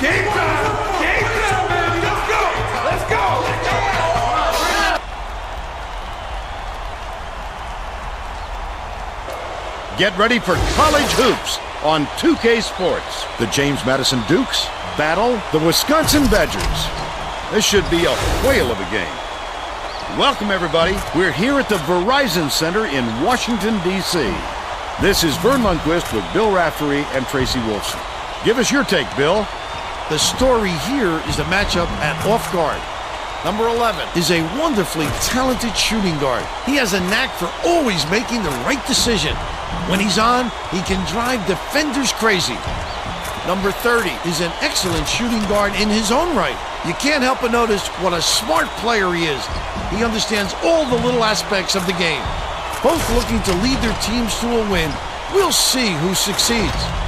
Game time! Game time, baby! Let's go! Let's go! Get ready for college hoops on 2K Sports. The James Madison Dukes battle the Wisconsin Badgers. This should be a whale of a game. Welcome, everybody. We're here at the Verizon Center in Washington, D.C. This is Vern Lundquist with Bill Raftery and Tracy Wolfson. Give us your take, Bill. The story here is the matchup at off guard. Number 11 is a wonderfully talented shooting guard. He has a knack for always making the right decision. When he's on, he can drive defenders crazy. Number 30 is an excellent shooting guard in his own right. You can't help but notice what a smart player he is. He understands all the little aspects of the game. Both looking to lead their teams to a win. We'll see who succeeds.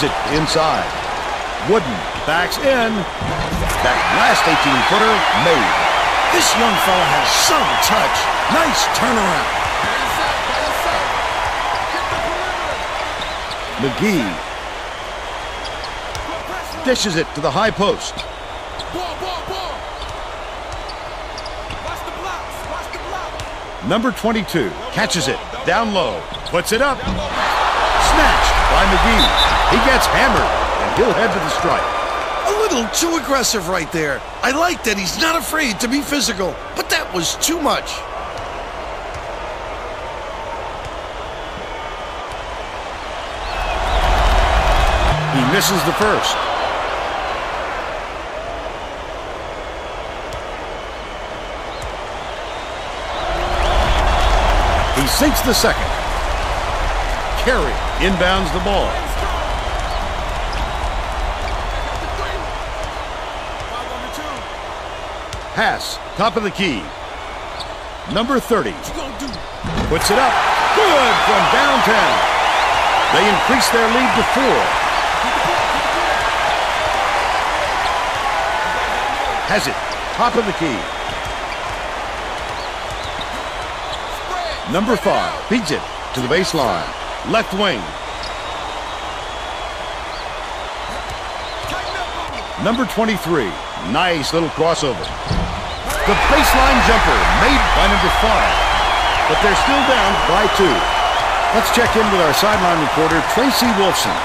Lobs it inside. Wooden backs in. That last 18-footer made. This young fella has some touch. Nice turnaround. McGee dishes it to the high post. Ball, ball, ball! The blocks! The! Number 22 catches it down low, puts it up. Snatched by McGee. He gets hammered, and he'll head to the strike. A little too aggressive right there. I like that he's not afraid to be physical, but that was too much. He misses the first. He sinks the second. Carey inbounds the ball. Pass, top of the key. Number 30 puts it up. Good from downtown. They increase their lead to four. Has it, top of the key. Number five feeds it to the baseline. Left wing. Number 23. Nice little crossover. The baseline jumper made by number five. But they're still down by two. Let's check in with our sideline reporter, Tracy Wolfson,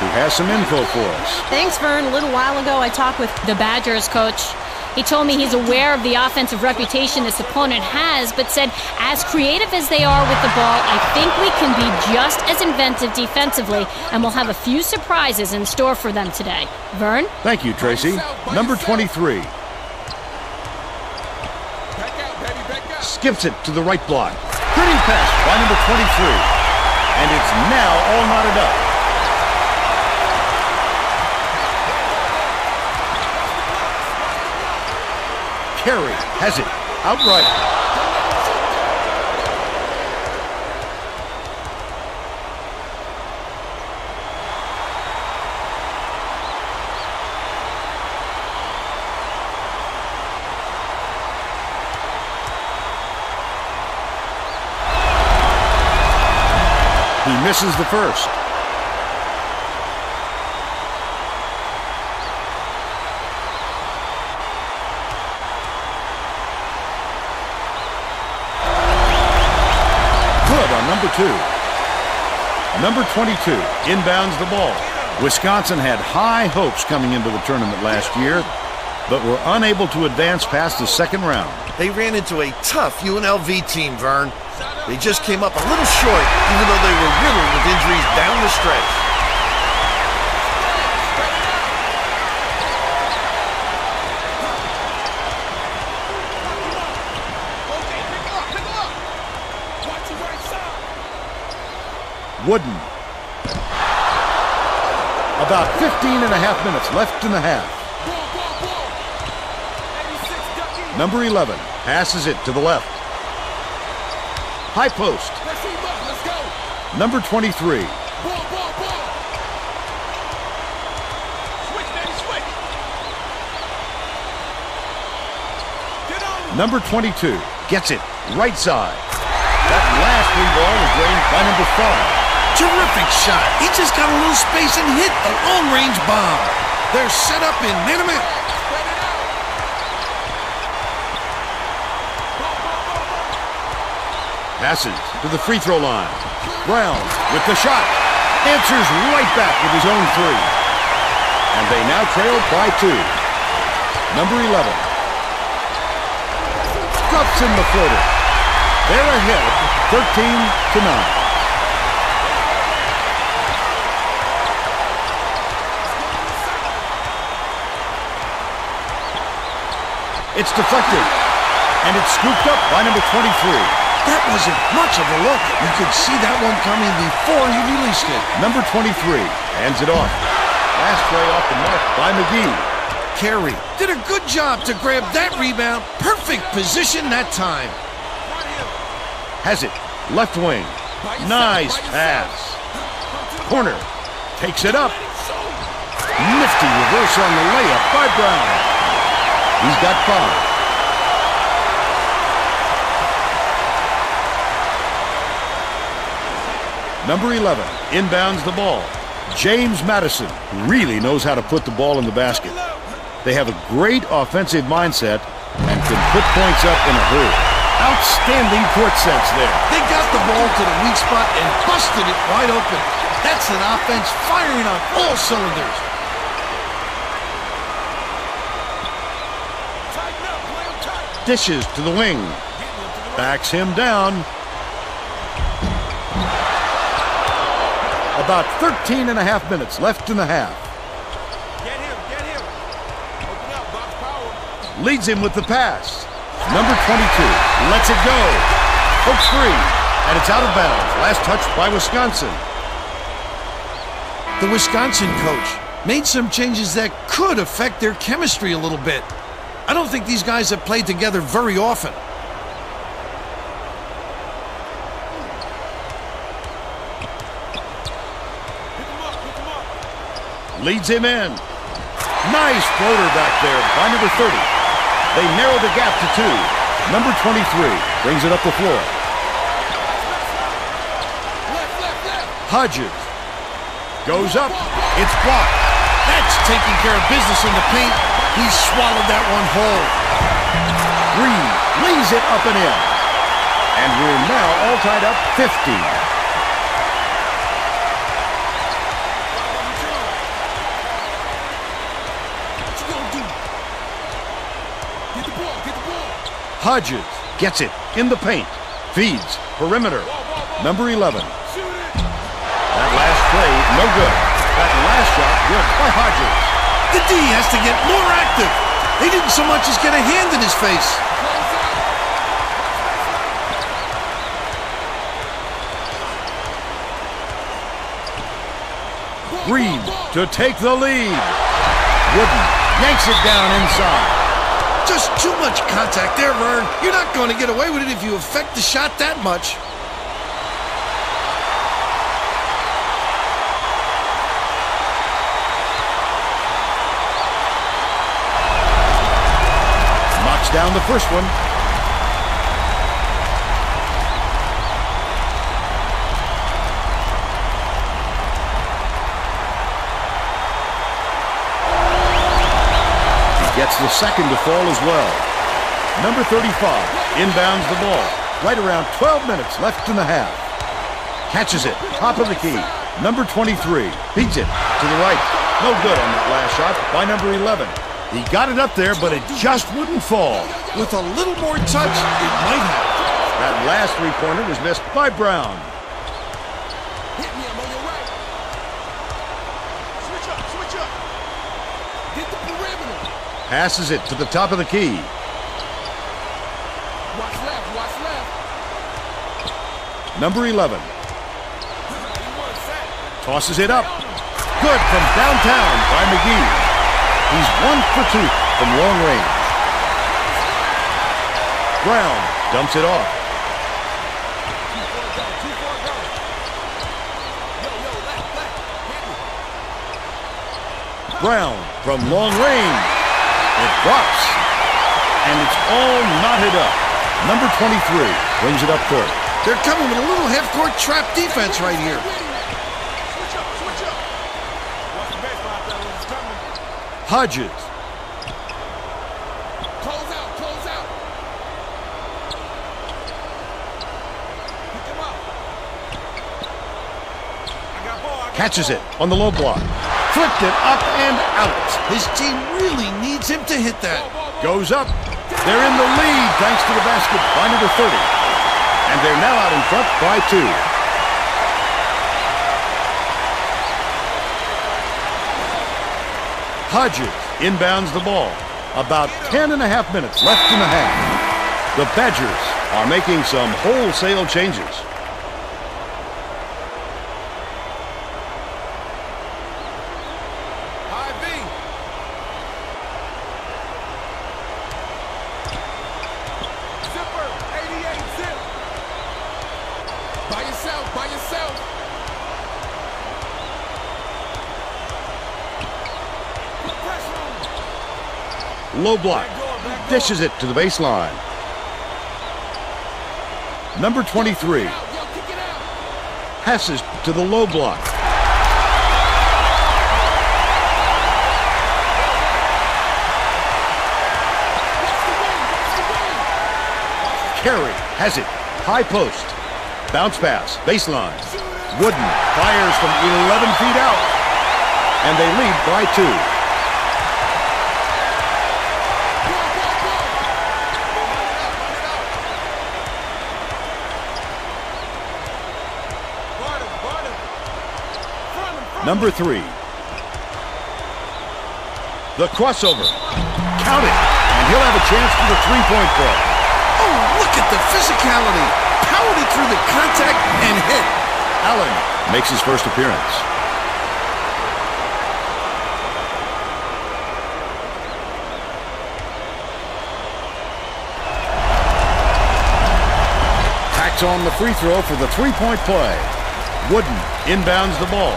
who has some info for us. Thanks, Vern. A little while ago, I talked with the Badgers coach. He told me he's aware of the offensive reputation this opponent has, but said, as creative as they are with the ball, I think we can be just as inventive defensively, and we'll have a few surprises in store for them today. Vern? Thank you, Tracy. Number 23 Back out, baby, back out! Skips it to the right block. Pretty pass by number 23. And it's now all knotted up. Carey has it outright. Misses the first. Good on number two. Number 22 inbounds the ball. Wisconsin had high hopes coming into the tournament last year, but were unable to advance past the second round. They ran into a tough UNLV team, Vern. They just came up a little short, even though they were riddled with injuries down the stretch. Wooden. About 15 and a half minutes left in the half. Ball, ball, ball! 86 ducking! Number 11 passes it to the left. High post. Number 23. Ball, ball, ball. Switch, baby, switch. Number 22 gets it right side. That last three ball is drained by number 5. Terrific shot. He just got a little space and hit a long-range bomb. They're set up in minute. Spread it out. Passes to the free throw line. Brown with the shot. Answers right back with his own three. And they now trail by two. Number 11. Drops in the floater. They're ahead 13 to 9. It's deflected. And it's scooped up by number 23. That wasn't much of a look. You could see that one coming before he released it. Number 23 hands it off. Last play off the mark by McGee. Carey did a good job to grab that rebound. Perfect position that time. Has it. Left wing. Nice pass. Corner. Takes it up. Nifty reverse on the layup by Brown. He's got five. Number 11 inbounds the ball. James Madison really knows how to put the ball in the basket. They have a great offensive mindset and can put points up in a hurry. Outstanding court sense there. They got the ball to the weak spot and busted it wide open. That's an offense firing on all cylinders. Dishes to the wing. Backs him down. About 13 and a half minutes left in the half. Get him. Get him. Open up. Power. Leads him with the pass. Number 22 lets it go. Hooks free. And it's out of bounds. Last touched by Wisconsin. The Wisconsin coach made some changes that could affect their chemistry a little bit. I don't think these guys have played together very often. Pick him up. Pick him up. Leads him in. Nice floater back there by number 30. They narrow the gap to two. Number 23 brings it up the floor. Hodges goes up. It's blocked. That's taking care of business in the paint. He swallowed that one whole. Reed lays it up and in. And we're now all tied up 50. What you gonna do? Get the ball. Get the ball. Hodges gets it in the paint. Feeds perimeter. Number 11. That last play, no good. That last shot, good by Hodges. The D has to get more active. They didn't so much as get a hand in his face. Ball. to take the lead. Wooden yanks it down inside. Just too much contact there, Vern. You're not going to get away with it if you affect the shot that much. Down the first one. Gets the second to fall as well. Number 35 inbounds the ball. Right around 12 minutes left in the half. Catches it, top of the key. Number 23 beats it to the right. No good on that last shot by number 11. He got it up there, but it just wouldn't fall. With a little more touch, it might have. That last three-pointer was missed by Brown. Hit me. I'm on your right. Switch up. Switch up. Get the perimeter. Passes it to the top of the key. Watch left. Watch left. Number 11 He wants set. tosses it up. Good from downtown by McGee. He's one for two from long range. Brown dumps it off. Too far go. Yo, yo, left, left. Hit. Brown from long range. It drops. And it's all knotted up. Number 23 brings it up court. They're coming with a little half-court trap defense right here. Switch up, switch up. Watch the baseline, fellas. It's coming. Hodges. Close out, close out. Pick him up. I got ball. I got Catches ball. it on the low block. Flipped it up and out. His team really needs him to hit that. Goes up. They're in the lead thanks to the basket by number 30. And they're now out in front by two. Hodges inbounds the ball. About 10 and a half minutes left in the half. The Badgers are making some wholesale changes. High B. Zipper, 88 zip. By yourself, by yourself. Put pressure on him. Low block. Dishes it to the baseline. Number 23 Out, yo, kick it out. passes to the low block. Carey has it. High post. Bounce pass. Baseline. Wooden fires from 11 feet out. And they lead by two. Ball, ball, ball. Run it out, run it out. Guard him, guard him. Front him, front him. Number three. The crossover. Count it. And he'll have a chance for the three-point play. Oh, look at the physicality. Powered it through the contact and hit. Allen makes his first appearance. Tacks on the free throw for the three-point play. Wooden inbounds the ball.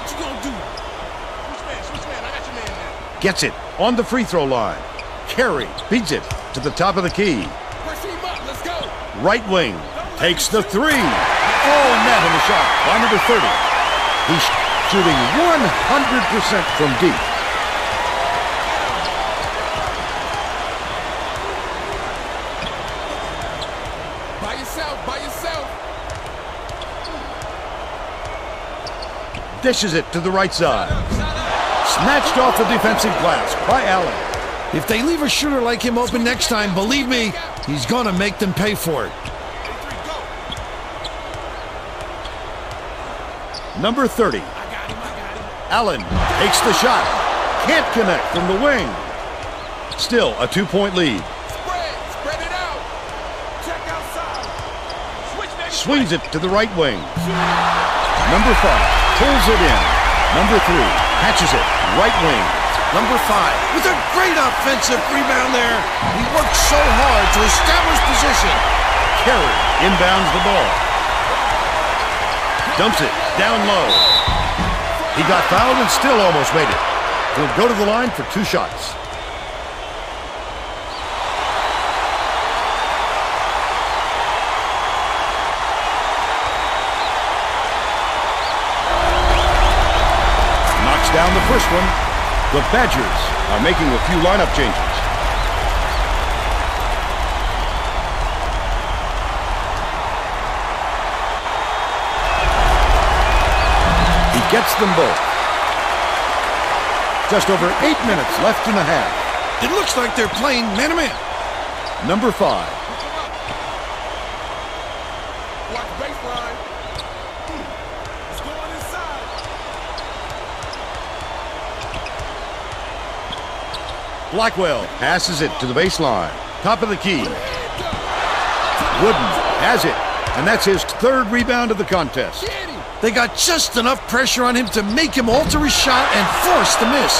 What you gonna do? Switch man, switch man. I got your man now. Gets it on the free throw line. Carey beats it to the top of the key. Press him up. Let's go. Right wing takes the three. Oh, net in the shot by number 30. He's shooting 100% from deep. By yourself, by yourself. Dishes it to the right side. Snatched off the defensive glass by Allen. If they leave a shooter like him open next time, believe me, he's going to make them pay for it. Number 30. I got him, I got him. Allen takes the shot. Can't connect from the wing. Still a two-point lead. Swings it to the right wing. Number five pulls it in. Number three catches it. Right wing. Number five, with a great offensive rebound there. He worked so hard to establish position. Carey inbounds the ball. Dumps it down low. He got fouled and still almost made it. He'll go to the line for two shots. Knocks down the first one. The Badgers are making a few lineup changes. He gets them both. Just over eight minutes left in the half. It looks like they're playing man-to-man. Number five. Come up. Watch baseline. It's going inside. Blackwell passes it to the baseline. Top of the key. Wooden has it. And that's his third rebound of the contest. They got just enough pressure on him to make him alter his shot and force the miss.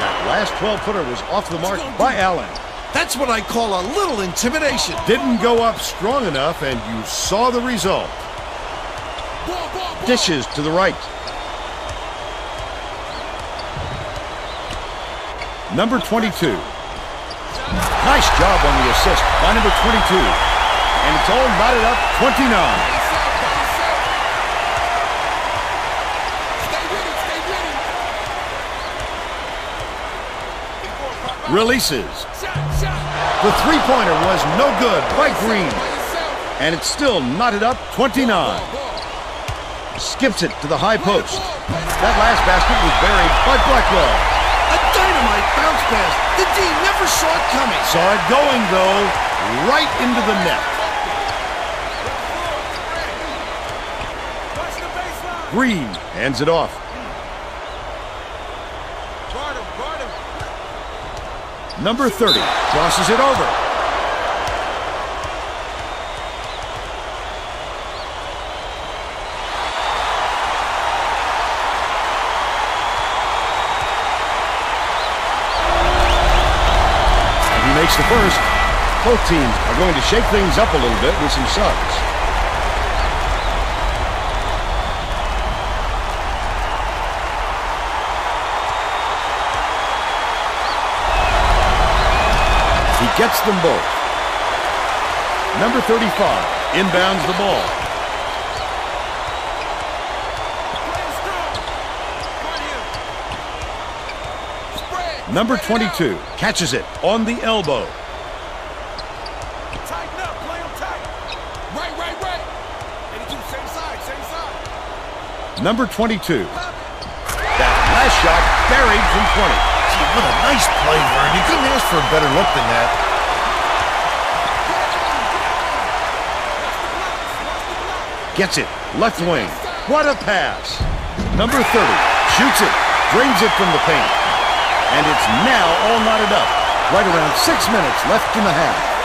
That last 12-footer was off the mark by Allen. That's what I call a little intimidation. Didn't go up strong enough, and you saw the result. Dishes to the right. Number 22. Nice job on the assist by number 22. And it's all knotted up 29. Stay with it, stay with it. Releases. The three-pointer was no good by Green. And it's still knotted up 29. Ball, ball. Skips it to the high post. That last basket was buried by Blackwell. Dynamite bounce pass. The D never saw it coming. Saw it going, though, right into the net. Green hands it off. Number 30 crosses it over. The first. Both teams are going to shake things up a little bit with some subs. He gets them both. Number 35 inbounds the ball. Play strong. Guard him. Spread. Number 22 catches it on the elbow. Tighten up, play him tight. Right, right, right. 82, same side, same side. Number 22. That last shot buried from 20. Gee, what a nice play, Vern. You couldn't ask for a better look than that. Gets it. Left wing. What a pass. Number 30 shoots it. Drains it from the paint. And it's now all knotted up. Right around six minutes left in the half.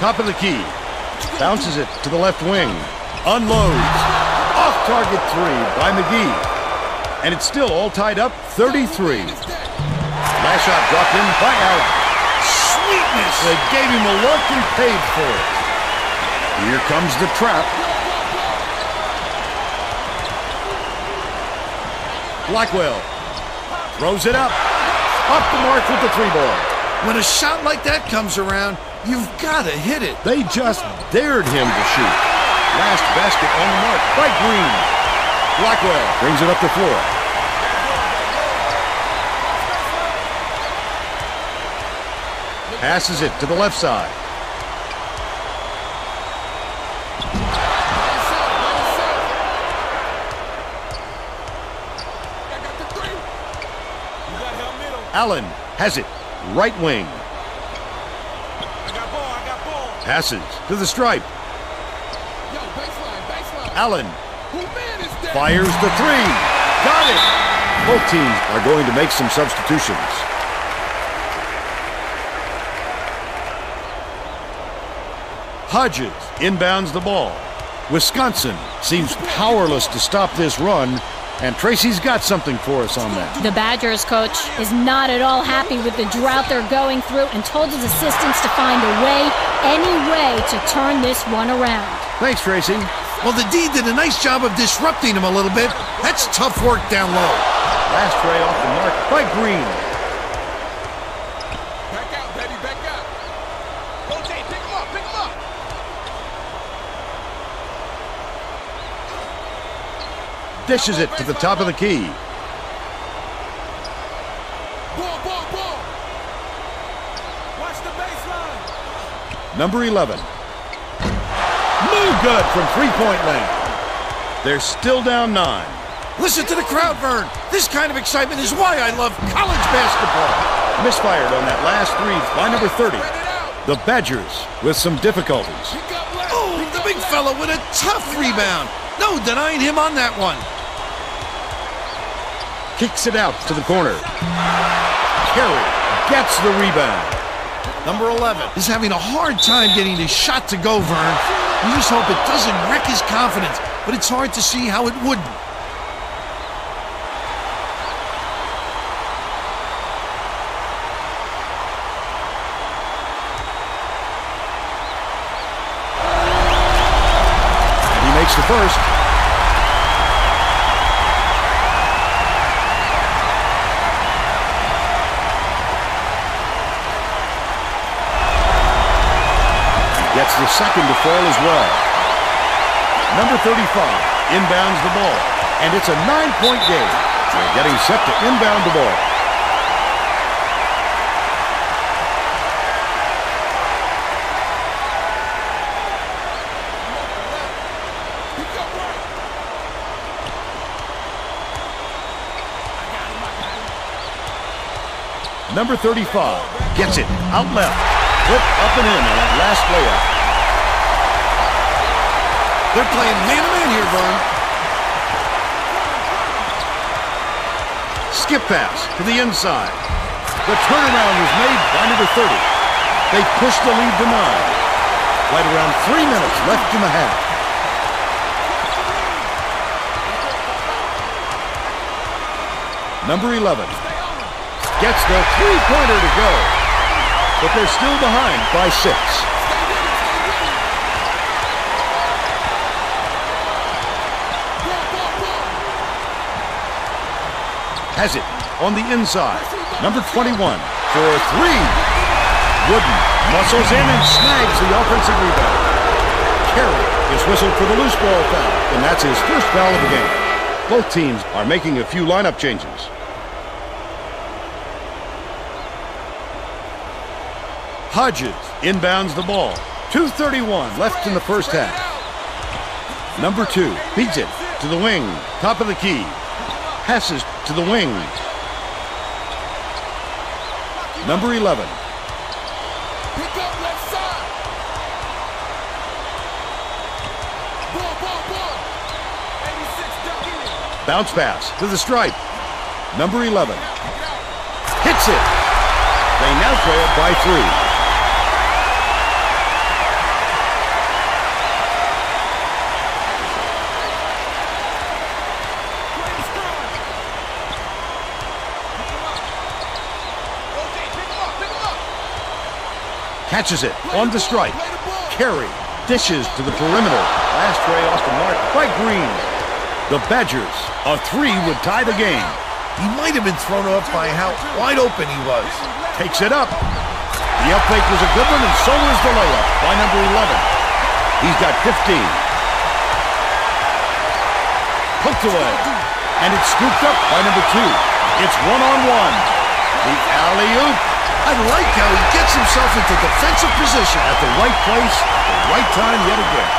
Top of the key. Bounces it to the left wing. Unloads. Off target three by McGee. And it's still all tied up 33. Last shot dropped in by Allen. Sweetness. They gave him a look and paid for it. Here comes the trap. Blackwell throws it up. Off the mark with the three ball. When a shot like that comes around, you've got to hit it. They just dared him to shoot. Last basket on the mark by Green. Blackwell brings it up the floor. Passes it to the left side. I got the three. You got help middle. Allen has it. Right wing. I got ball, I got ball. Passes to the stripe. Yo, baseline, baseline. Allen Who man is that? fires the three. Got it. Both teams are going to make some substitutions. Hodges inbounds the ball. Wisconsin seems powerless to stop this run, and Tracy's got something for us on that. The Badgers coach is not at all happy with the drought they're going through and told his assistants to find a way, any way, to turn this one around. Thanks, Tracy. Well, the D did a nice job of disrupting him a little bit. That's tough work down low. Last tray off the mark by Green. Back out, baby, back out. Rotate, pick him up, pick him up. Dishes it to the top of the key. Ball, ball, ball. Watch the baseline. Number 11. No good from three-point land. They're still down nine. Listen to the crowd, Vern. This kind of excitement is why I love college basketball. Misfired on that last three by number 30. Spread it out. The Badgers with some difficulties. Pick up left. Oh, the big fella with a tough rebound. No denying him on that one kicks it out to the corner. Carey gets the rebound. Number 11. is having a hard time getting his shot to go, Vern. You just hope it doesn't wreck his confidence, but it's hard to see how it wouldn't. first. Gets the second to fall as well. Number 35 inbounds the ball, and it's a nine-point game. They're getting set to inbound the ball. Number 35 gets it out left. Up and in on that last layup. They're playing man-to-man here, Vern. Skip pass to the inside. The turnaround was made by number 30. They pushed the lead to nine. Right around three minutes left in the half. Number 11 gets the three-pointer to go. But they're still behind by six. Has it on the inside. Number 21 for three. Wooden muscles in and snags the offensive rebound. Carey is whistled for the loose ball foul, and that's his first foul of the game. Both teams are making a few lineup changes. Hodges inbounds the ball. 2.31 left in the first half. Number two beats it to the wing, top of the key. Passes to the wing. Number 11 Pick up left side. Ball, ball, ball. 86 duck in bounce pass to the stripe. Number 11 hits it. They now trail by three. Play the screen. OJ, pick him up, pick him up. Catches it on the strike. Carey dishes to the perimeter. Last ray off the mark by Green. The Badgers, a three would tie the game. He might have been thrown off by how wide open he was. Takes it up. The up fake was a good one, and so was the layup by number 11. He's got 15. Poked away. And it's scooped up by number two. It's one-on-one. The alley-oop I like how he gets himself into defensive position. at the right place, the right time yet again.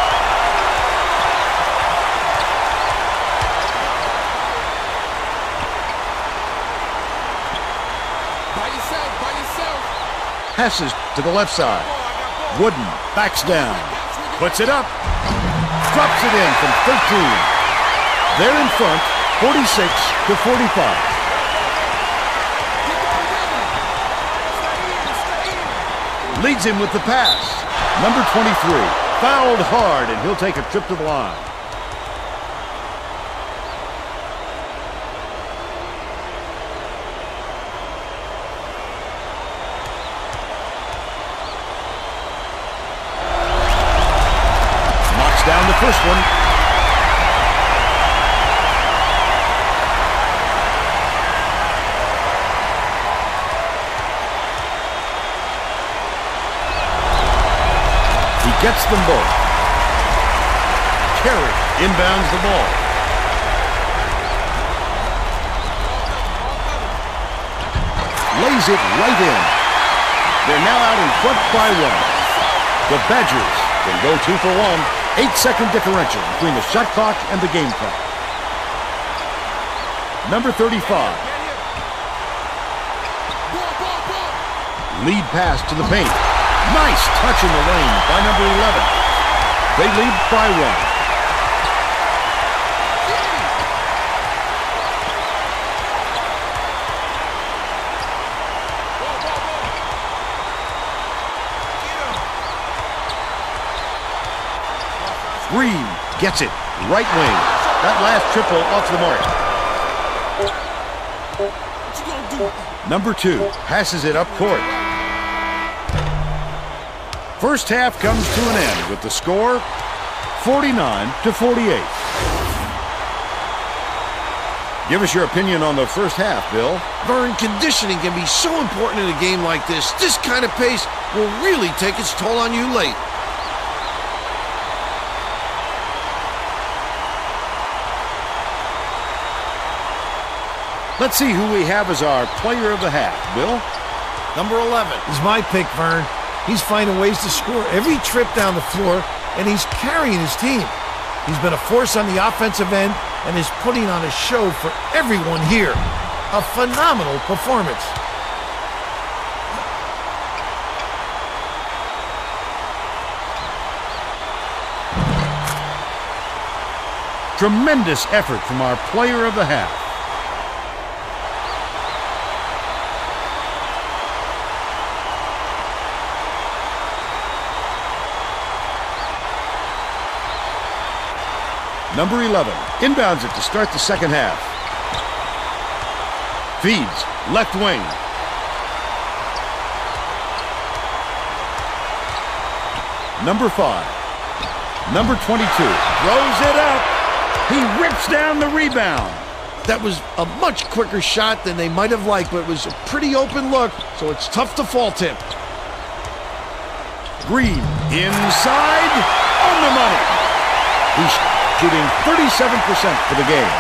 By yourself, by yourself. Passes to the left side. Ball, I got ball. Wooden backs down. Puts it up. Drops it in from 13. They're in front, 46 to 45. Leads him with the pass. Number 23. Fouled hard, and he'll take a trip to the line. Knocks down the first one. Gets them both. Carey inbounds the ball. Lays it right in. They're now out in front by one. The Badgers can go two for one. Eight-second differential between the shot clock and the game clock. Number 35. Ball, ball, ball. Lead pass to the paint. Nice touch in the lane by number 11. They lead by one. Green gets it. Right wing. That last triple off the mark. Number two passes it up court. First half comes to an end with the score 49 to 48. Give us your opinion on the first half, Bill. Vern, conditioning can be so important in a game like this. This kind of pace will really take its toll on you late. Let's see who we have as our player of the half, Bill. Number 11 is my pick, Vern. He's finding ways to score every trip down the floor, and he's carrying his team. He's been a force on the offensive end and is putting on a show for everyone here. A phenomenal performance. Tremendous effort from our player of the half. Number 11 inbounds it to start the second half. Feeds left wing. Number 5. Number 22 throws it up. He rips down the rebound. That was a much quicker shot than they might have liked, but it was a pretty open look, so it's tough to fault him. Green inside on the money. He's shooting 37% for the game.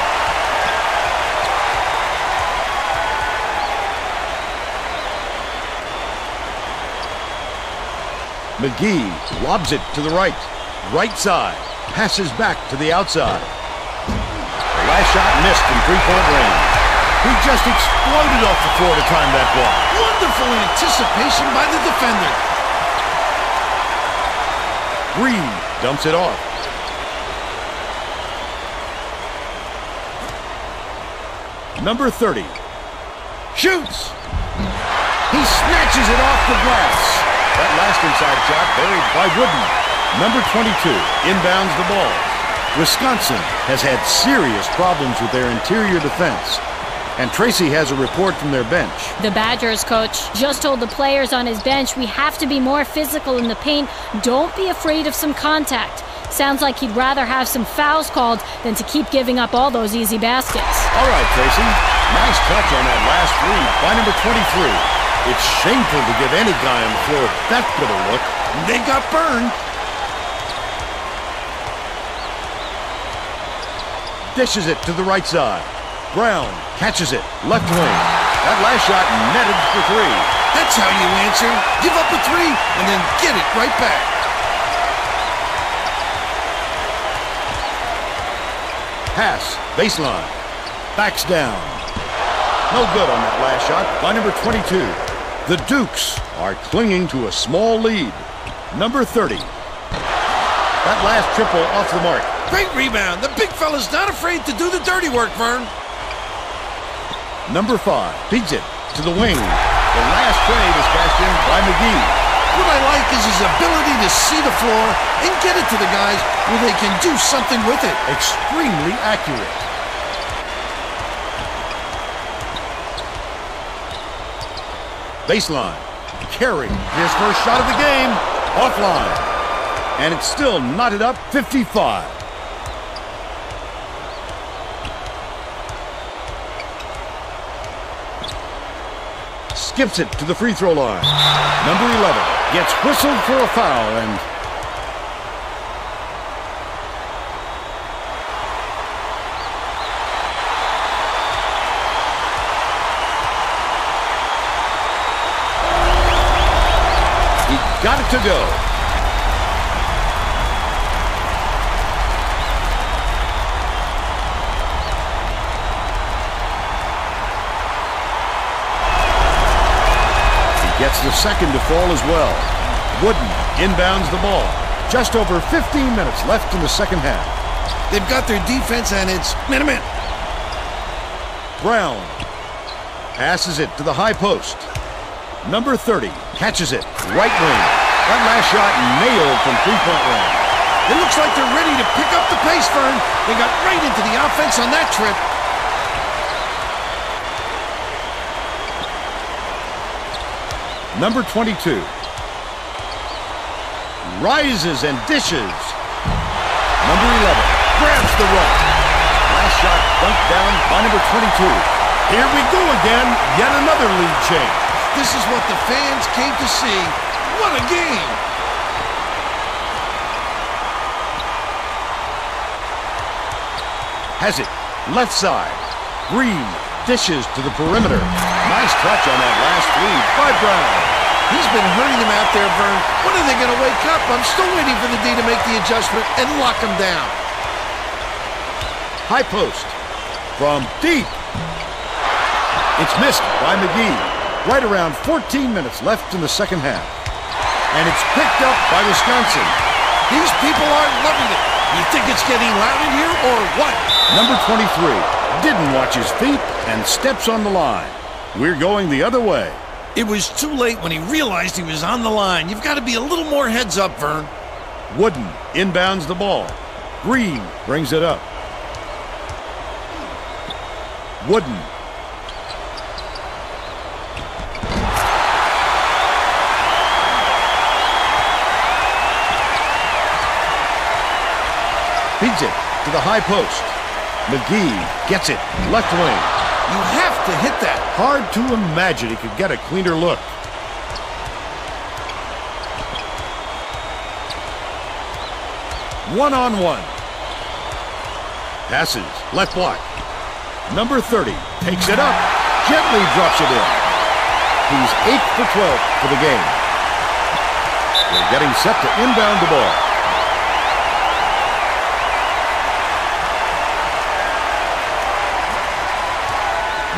McGee lobs it to the right. Right side. Passes back to the outside. The last shot missed in three-point range. He just exploded off the floor to time that ball. Wonderful anticipation by the defender. Green dumps it off. Number 30. Shoots! He snatches it off the glass. That last inside shot buried by Wooden. Number 22 inbounds the ball. Wisconsin has had serious problems with their interior defense. And Tracy has a report from their bench. The Badgers coach just told the players on his bench we have to be more physical in the paint. Don't be afraid of some contact. Sounds like he'd rather have some fouls called than to keep giving up all those easy baskets. All right, Tracy. Nice touch on that last three by number 23. It's shameful to give any guy on the floor that good a look. They got burned. Dishes it to the right side. Brown catches it. Left wing. That last shot netted for three. That's how you answer. Give up a three and then get it right back. Pass. Baseline. Backs down. No good on that last shot by number 22. The Dukes are clinging to a small lead. Number 30. That last triple off the mark. Great rebound. The big fella's not afraid to do the dirty work, Vern. Number 5 feeds it to the wing. The last trade is cashed in by McGee. What I like is his ability to see the floor and get it to the guys where they can do something with it. Extremely accurate. Baseline. Carey. His first shot of the game. Offline. And it's still knotted up 55. Skips it to the free throw line. Number 11 gets whistled for a foul and he got it to go. Gets the second to fall as well. Wooden inbounds the ball. Just over 15 minutes left in the second half. They've got their defense and it's man, man. Brown passes it to the high post. Number 30 catches it. Right wing. That last shot nailed from three-point range. It looks like they're ready to pick up the pace, Vern. They got right into the offense on that trip. Number 22 rises and dishes. Number 11 grabs the rock. Last shot dunked down by number 22. Here we go again. Yet another lead change. This is what the fans came to see. What a game! Has it. Left side. Green dishes to the perimeter. Nice touch on that last lead by Brown. He's been hurting them out there, Vern. When are they going to wake up? I'm still waiting for the D to make the adjustment and lock them down. High post. From deep. It's missed by McGee. Right around 14 minutes left in the second half. And it's picked up by Wisconsin. These people are loving it. You think it's getting loud in here or what? Number 23 didn't watch his feet and steps on the line. We're going the other way. It was too late when he realized he was on the line. You've got to be a little more heads up, Vern. Wooden inbounds the ball. Green brings it up. Wooden. Feeds it to the high post. McGee gets it. Left wing. You have to hit that. Hard to imagine he could get a cleaner look. One on one. Passes. Left block. Number 30 takes it up. Gently drops it in. He's 8 for 12 for the game. They're getting set to inbound the ball.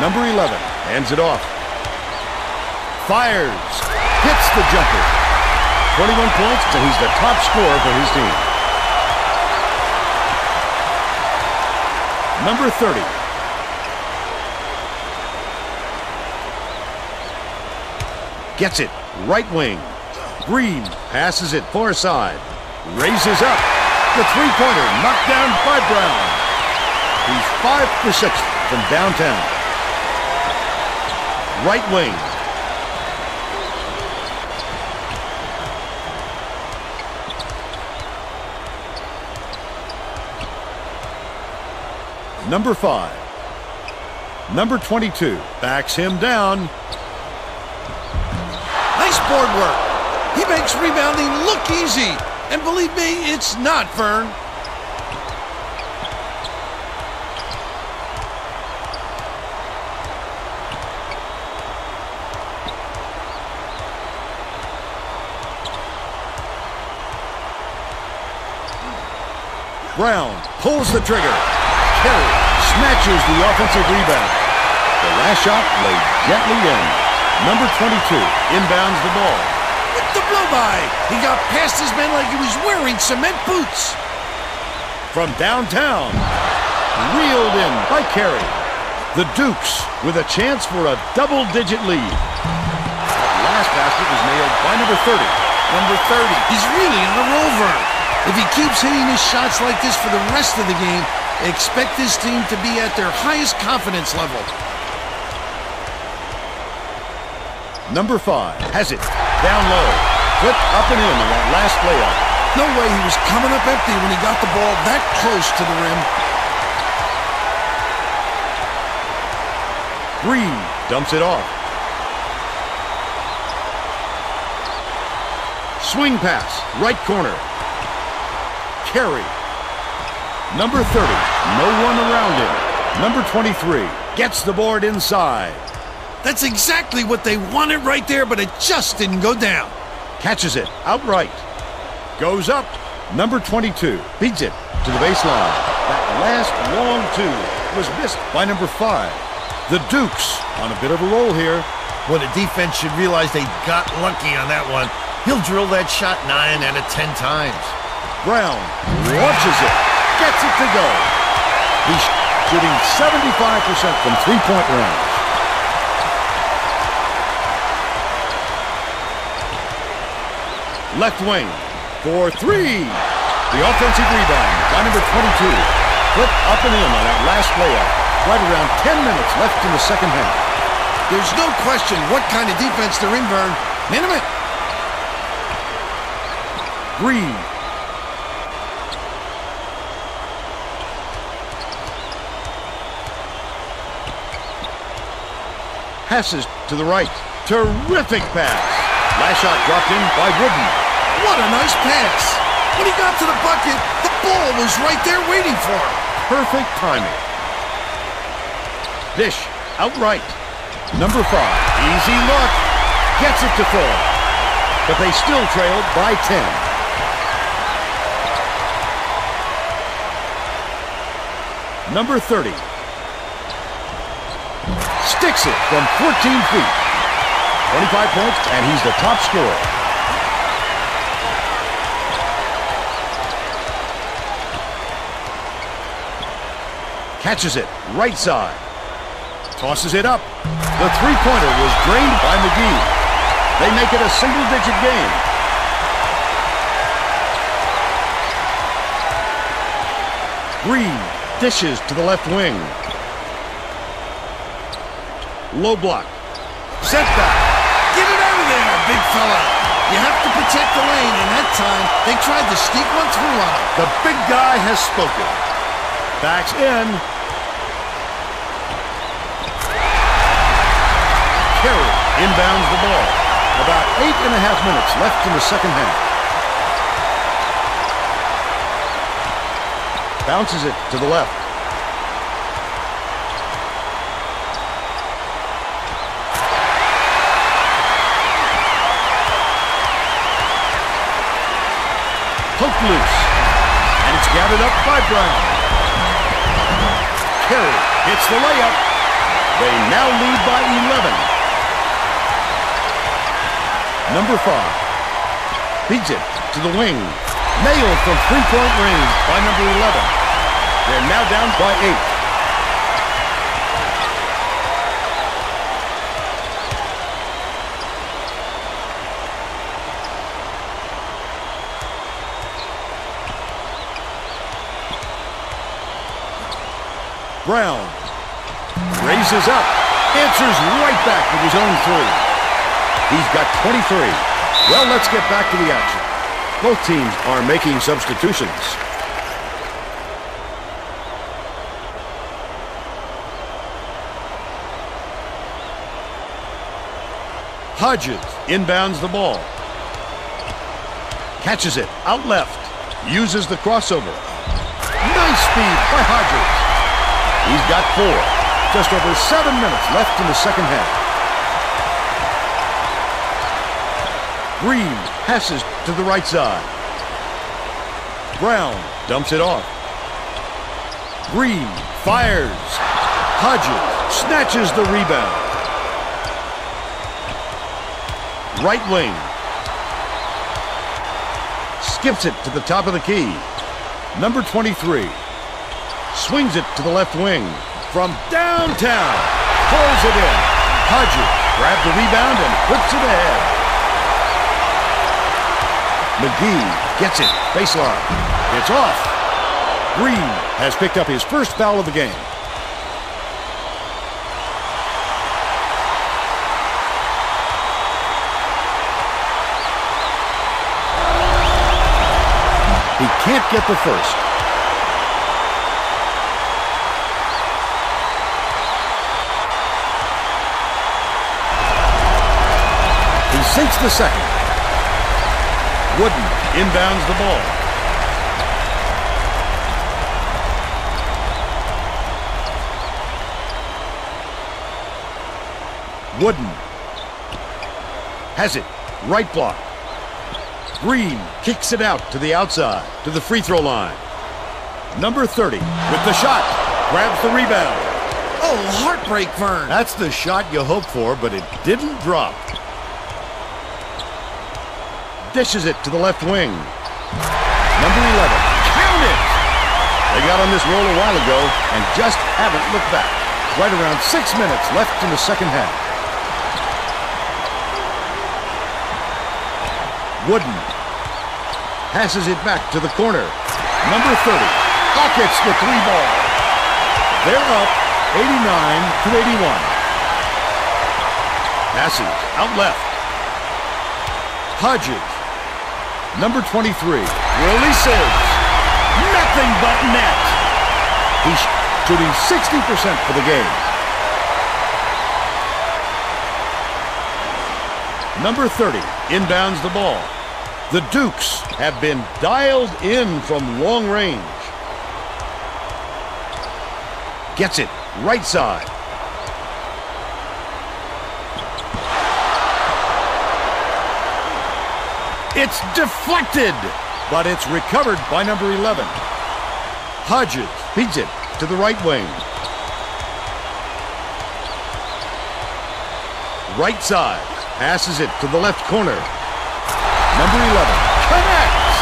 Number 11 hands it off. Fires. Hits the jumper. 21 points, and he's the top scorer for his team. Number 30. Gets it. Right wing. Green passes it far side. Raises up. The three-pointer knocked down by Brown. He's 5 for 6 from downtown. Right wing. Number 5. Number 22 backs him down. Nice board work. He makes rebounding look easy. And believe me, it's not, Vern. Brown pulls the trigger. Kerry snatches the offensive rebound. The last shot laid gently in. Number 22 inbounds the ball. With the blow-by, he got past his man like he was wearing cement boots. From downtown, reeled in by Kerry. The Dukes with a chance for a double-digit lead. That last basket was nailed by number 30. Number 30. He's really on a roll, Vern. If he keeps hitting his shots like this for the rest of the game, expect this team to be at their highest confidence level. Number 5 has it. Down low. Flip up and in on that last layup. No way he was coming up empty when he got the ball that close to the rim. Green dumps it off. Swing pass, right corner. Kerry. Number 30, no one around him. Number 23 gets the board inside. That's exactly what they wanted right there, but it just didn't go down. Catches it outright. Goes up. Number 22 beats it to the baseline. That last long two was missed by number 5. The Dukes on a bit of a roll here. Well, the defense should realize they got lucky on that one. He'll drill that shot 9 out of 10 times. Brown launches it, gets it to go. He's shooting 75% from three-point range. Left wing for three. The offensive rebound by number 22. Flip up and in on that last layup. Right around 10 minutes left in the second half. There's no question what kind of defense they're in, Vern. Minute. Green passes to the right. Terrific pass. Last shot dropped in by Wooden. What a nice pass. When he got to the bucket, the ball was right there waiting for him. Perfect timing. Dish, outright. Number five, easy look. Gets it to fall. But they still trailed by 10. Number 30. Sticks it from 14 feet. 25 points, and he's the top scorer. Catches it, right side. Tosses it up. The three-pointer was drained by McGee. They make it a single-digit game. Green dishes to the left wing. Low block. Set back. Get it out of there, big fella. You have to protect the lane, and that time they tried to sneak one through on him. The big guy has spoken. Backs in. Carey inbounds the ball. About eight and a half minutes left in the second half. Bounces it to the left. Loose. And it's gathered up by Brown. Carey hits the layup. They now lead by 11. Number five. It to the wing. Nailed from three-point range by number 11. They're now down by eight. Brown raises up, answers right back with his own three. He's got 23. Well, let's get back to the action. Both teams are making substitutions. Hodges inbounds the ball. Catches it out left. Uses the crossover. Nice speed by Hodges. He's got four. Just over seven minutes left in the second half. Green passes to the right side. Brown dumps it off. Green fires. Hodges snatches the rebound. Right wing. Skips it to the top of the key. Number 23. Swings it to the left wing. From downtown. Pulls it in. Hodges grabs the rebound and puts it ahead. McGee gets it. Baseline. It's off. Green has picked up his first foul of the game. He can't get the first. He sinks the second. Wooden inbounds the ball. Wooden has it. Right block. Green kicks it out to the outside, to the free throw line. Number 30 with the shot. Grabs the rebound. Oh, heartbreak, Vern. That's the shot you hope for, but it didn't drop. Dishes it to the left wing. Number 11. Count it! They got on this roll a while ago and just haven't looked back. Right around six minutes left in the second half. Wooden passes it back to the corner. Number 30 pockets the three ball. They're up 89 to 81. Passes out left. Hodges. Number 23 releases. Nothing but net. He's shooting 60% for the game. Number 30 inbounds the ball. The Dukes have been dialed in from long range. Gets it right side. It's deflected, but it's recovered by number 11. Hodges feeds it to the right wing. Right side. Passes it to the left corner. Number 11 connects.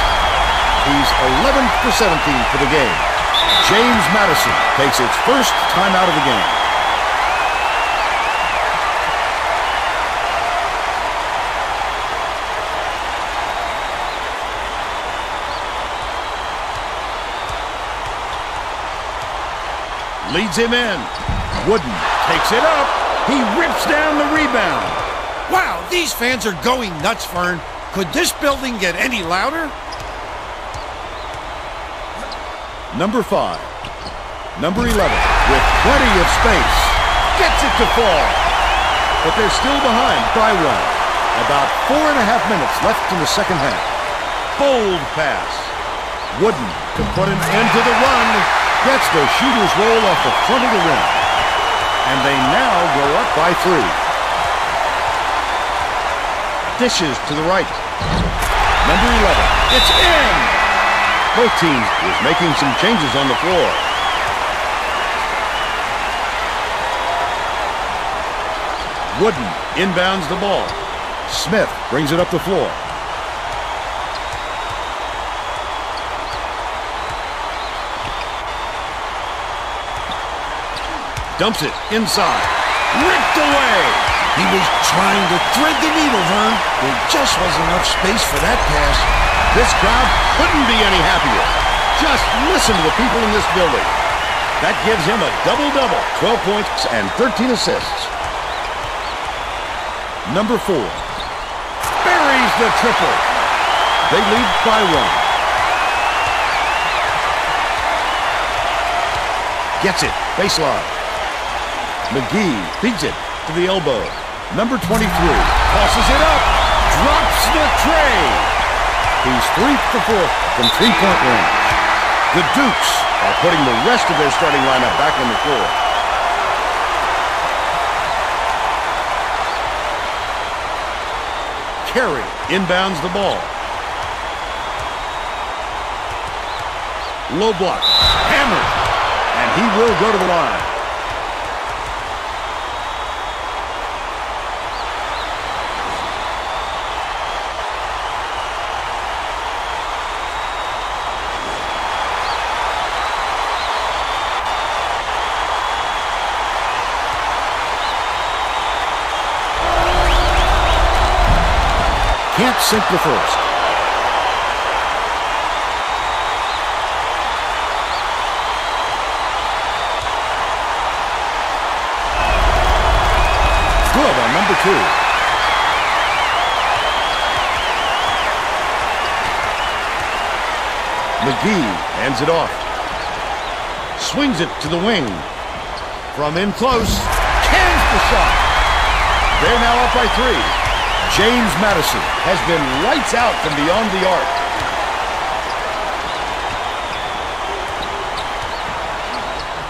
He's 11 for 17 for the game. James Madison takes its first time out of the game. Leads him in. Wooden takes it up. He rips down the rebound. Wow, these fans are going nuts, Vern. Could this building get any louder? Number five. Number 11, with plenty of space. Gets it to fall. But they're still behind by one. About four and a half minutes left in the second half. Bold pass. Wooden to put an end to the run. Gets the shooter's roll off the front of the rim. And they now go up by three. Dishes to the right. Number 11. It's in! Both teams is making some changes on the floor. Wooden inbounds the ball. Smith brings it up the floor. Dumps it inside. Ripped away. He was trying to thread the needle, Vern. There just wasn't enough space for that pass. This crowd couldn't be any happier. Just listen to the people in this building. That gives him a double-double, 12 points and 13 assists. Number four. Buries the triple. They lead by one. Gets it. Baseline. McGee feeds it to the elbow. Number 23 tosses it up. Drops the tray. He's three for four from three-point range. The Dukes are putting the rest of their starting lineup back on the floor. Carey inbounds the ball. Low block. Hammered. And he will go to the line. Can't sink the first. Good on number two. McGee hands it off. Swings it to the wing. From in close. Cans the shot. They're now up by three. James Madison has been lights out from beyond the arc.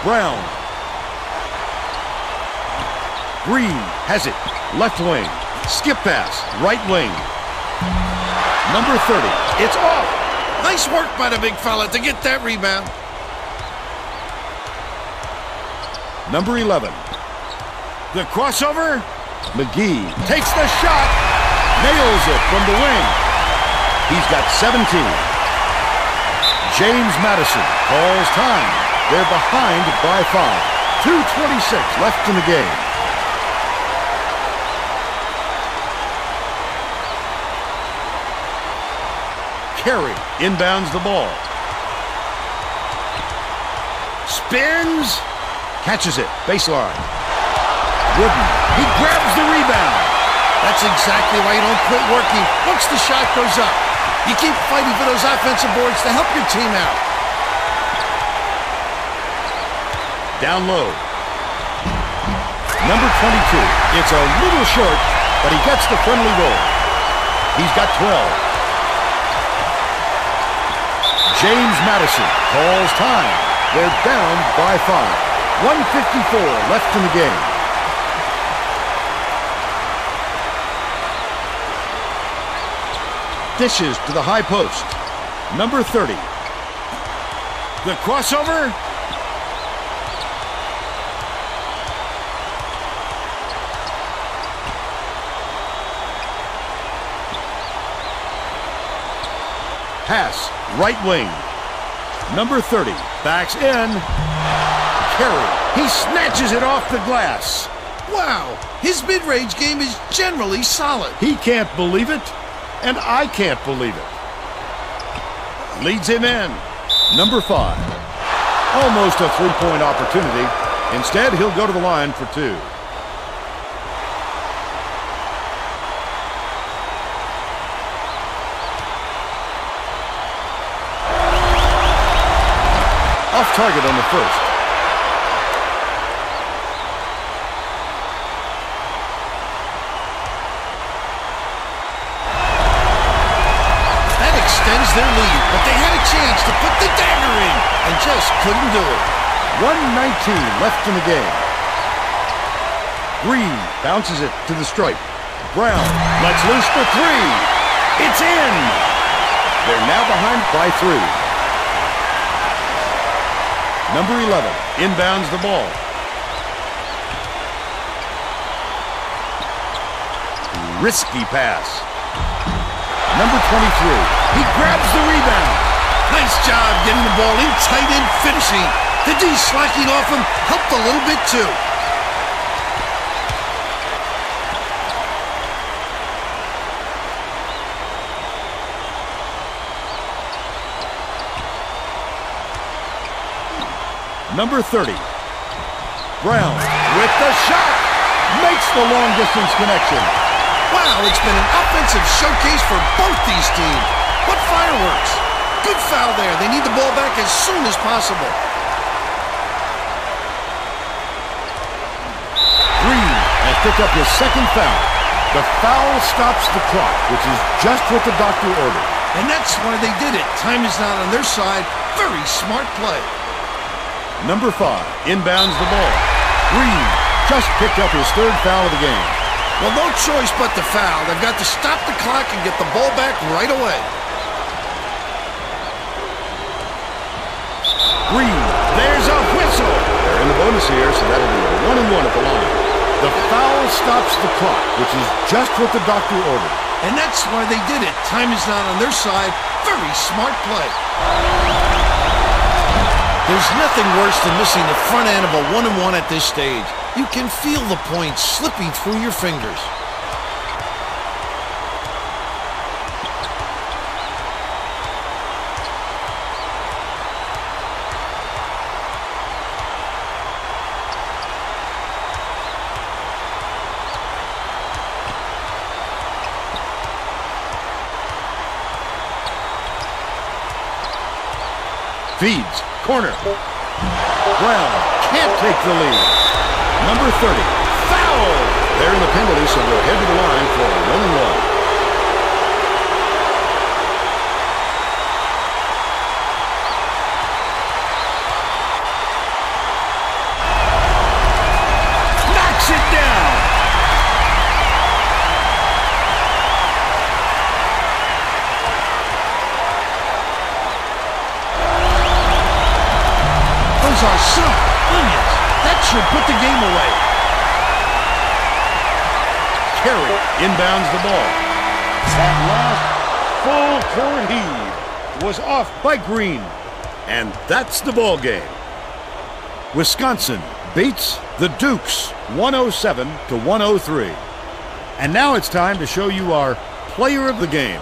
Brown. Green has it. Left wing. Skip pass. Right wing. Number 30. It's off. Nice work by the big fella to get that rebound. Number 11. The crossover. McGee takes the shot. Nails it from the wing. He's got 17. James Madison calls time. They're behind by five. 2.26 left in the game. Carey inbounds the ball. Spins. Catches it. Baseline. Wooden. He grabs the rebound. That's exactly why you don't quit working once the shot goes up. You keep fighting for those offensive boards to help your team out. Down low. Number 22. It's a little short, but he gets the friendly roll. He's got 12. James Madison calls time. They're down by five. 154 left in the game. Dishes to the high post. Number 30. The crossover. Pass, right wing. Number 30, backs in. Carey, he snatches it off the glass. Wow, his mid-range game is generally solid. He can't believe it, and I can't believe it. Leads him in. Number five. Almost a three-point opportunity. Instead, he'll go to the line for two. Off target on the first. That extends their lead, but they had a chance to put the dagger in and just couldn't do it. 119 left in the game. Green bounces it to the stripe. Brown lets loose for three. It's in. They're now behind by three. Number 11 inbounds the ball. Risky pass. Number 23. He grabs the rebound. Nice job getting the ball in tight and finishing. The D slacking off him helped a little bit too. Number 30. Brown with the shot. Makes the long distance connection. Wow, it's been an offensive showcase for both these teams. What fireworks. Good foul there. They need the ball back as soon as possible. Green has picked up his second foul. The foul stops the clock, which is just what the doctor ordered. And that's why they did it. Time is not on their side. Very smart play. Number five inbounds the ball. Green just picked up his third foul of the game. Well, no choice but to foul. They've got to stop the clock and get the ball back right away. Green, there's a whistle. They're in the bonus here, so that'll be a one and one at the line. The foul stops the clock, which is just what the doctor ordered. And that's why they did it. Time is not on their side. Very smart play. There's nothing worse than missing the front end of a one and one at this stage. You can feel the points slipping through your fingers. Feeds, corner. Brown can't take the lead. Number 30, foul. They're in the penalty, so they'll head to the line for a and one. Put the game away. Carey inbounds the ball. That last full court heave was off by Green. And that's the ball game. Wisconsin beats the Dukes 107 to 103. And now it's time to show you our player of the game.